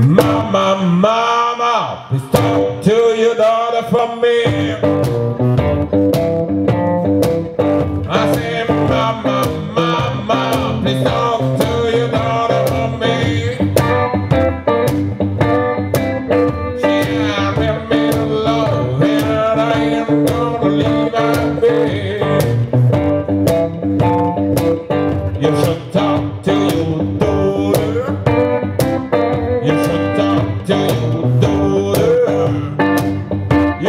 Mama, mama.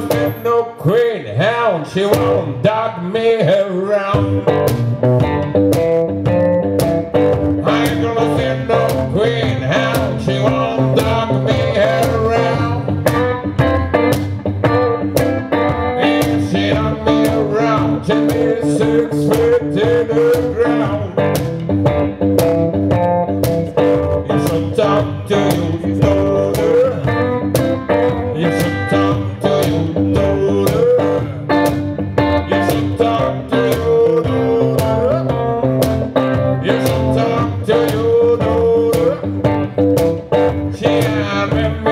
was with no greyhound, she won't dog me around. I ain't gonna send no greyhound, she won't dog me around. If she dog me around, she'll six feet to the ground. remember.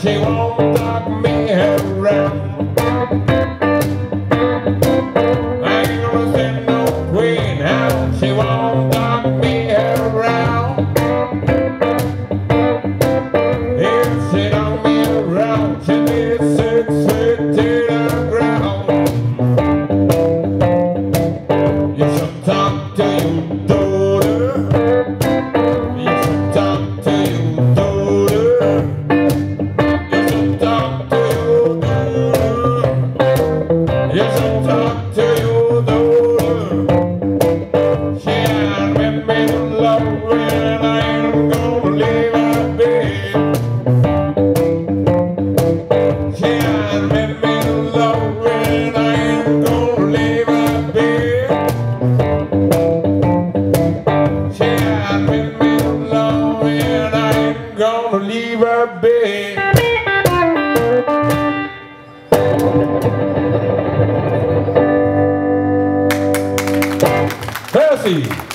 she won't talk me around. I ain't gonna send no queen. gonna leave her bed. Hey.